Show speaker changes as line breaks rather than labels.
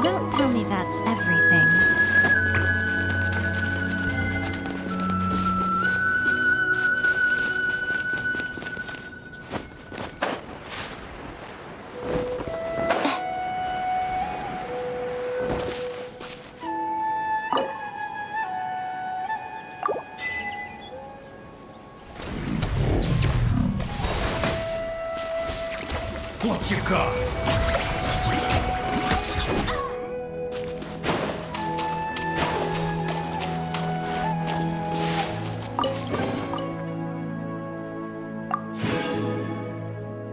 Don't tell me that's everything.
What you got?